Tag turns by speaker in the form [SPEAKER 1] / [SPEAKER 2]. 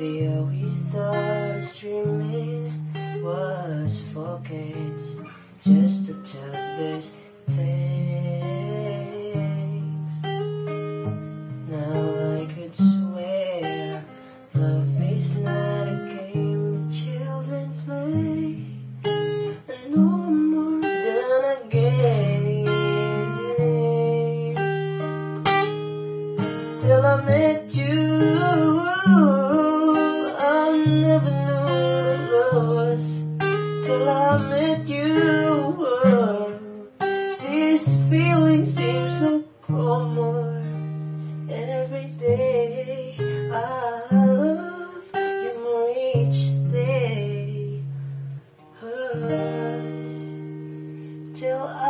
[SPEAKER 1] fear we thought streaming was for kids just to tell these things. Now I could swear love is not a game children play, and no more than a game. Till I met you. that you were. This feeling seems to grow more every day. I love you more each day. Oh, till I